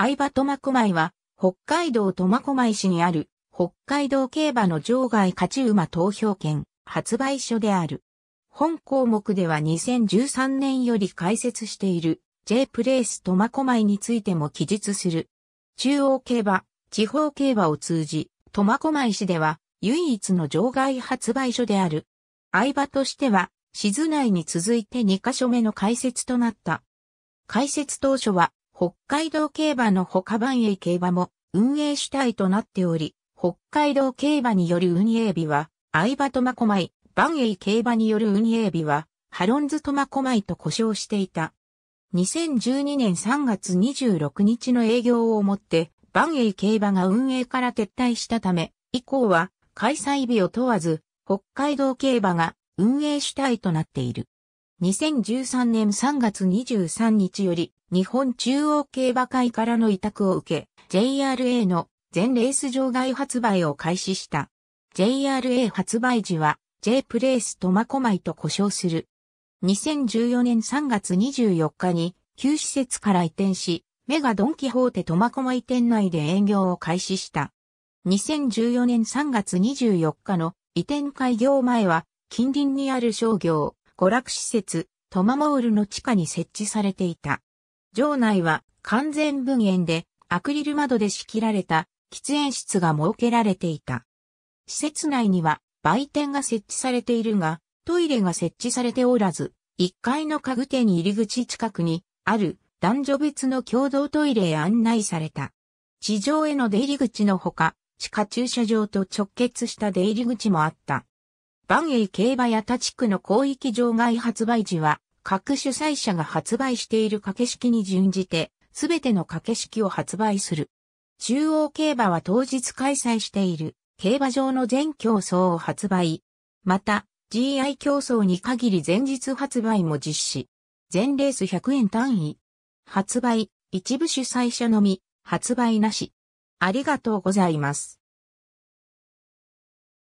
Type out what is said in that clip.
相場苫小牧は、北海道苫小牧市にある、北海道競馬の場外勝ち馬投票券、発売所である。本項目では2013年より開設している J プレイス苫小牧についても記述する。中央競馬、地方競馬を通じ、苫小牧市では唯一の場外発売所である。相場としては、静内に続いて2カ所目の開設となった。開設当初は、北海道競馬の他番営競馬も運営主体となっており、北海道競馬による運営日は、相場苫小牧、万栄競馬による運営日は、ハロンズ苫小牧と呼称していた。2012年3月26日の営業をもって、万栄競馬が運営から撤退したため、以降は開催日を問わず、北海道競馬が運営主体となっている。2013年3月23日より、日本中央競馬会からの委託を受け、JRA の全レース場外発売を開始した。JRA 発売時は J プレイス苫小牧と呼称する。2014年3月24日に旧施設から移転し、メガドンキホーテ苫小牧店内で営業を開始した。2014年3月24日の移転開業前は、近隣にある商業、娯楽施設、トマモールの地下に設置されていた。場内は完全分煙で、アクリル窓で仕切られた喫煙室が設けられていた。施設内には売店が設置されているが、トイレが設置されておらず、1階の家具店に入り口近くにある男女別の共同トイレへ案内された。地上への出入り口のほか、地下駐車場と直結した出入り口もあった。万栄競馬や田地区の広域場外発売時は、各主催者が発売している掛け式に準じて、すべての掛け式を発売する。中央競馬は当日開催している競馬場の全競争を発売。また、GI 競争に限り前日発売も実施。全レース100円単位。発売、一部主催者のみ、発売なし。ありがとうございます。